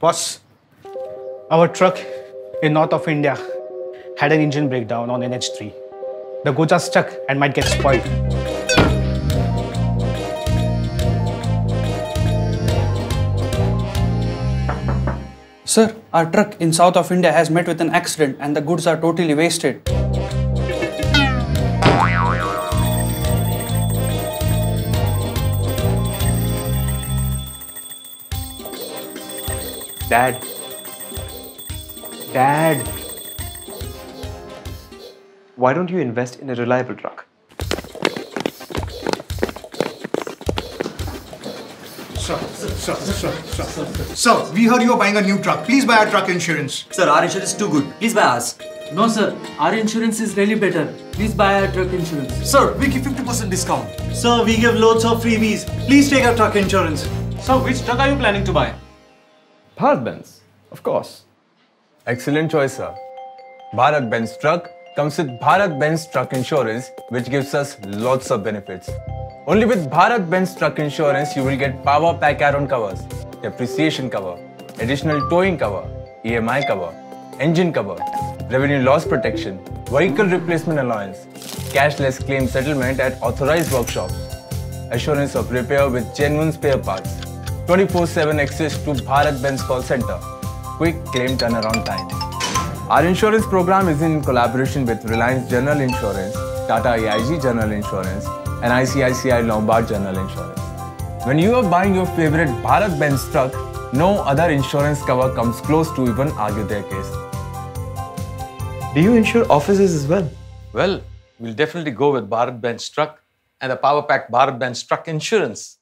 Boss, our truck in north of India had an engine breakdown on NH3. The goods are stuck and might get spoiled. Sir, our truck in south of India has met with an accident and the goods are totally wasted. Dad. Dad. Why don't you invest in a reliable truck? Sir, sir, sir, sir, sir. Sir, we heard you are buying a new truck. Please buy our truck insurance. Sir, our insurance is too good. Please buy us. No, sir. Our insurance is really better. Please buy our truck insurance. Sir, we give 50% discount. Sir, we give loads of freebies. Please take our truck insurance. So, which truck are you planning to buy? Bharat Benz, of course. Excellent choice, sir. Bharat Benz truck comes with Bharat Benz truck insurance, which gives us lots of benefits. Only with Bharat Benz truck insurance, you will get power pack add-on covers, depreciation cover, additional towing cover, EMI cover, engine cover, revenue loss protection, vehicle replacement allowance, cashless claim settlement at authorized workshops, assurance of repair with genuine spare parts, 24-7 access to Bharat Benz call center, quick claim turnaround time. Our insurance program is in collaboration with Reliance General Insurance, Tata AIG General Insurance, and ICICI Lombard General Insurance. When you are buying your favorite Bharat Benz truck, no other insurance cover comes close to even argue their case. Do you insure offices as well? Well, we'll definitely go with Bharat Benz truck and the Power Pack Bharat Benz truck insurance.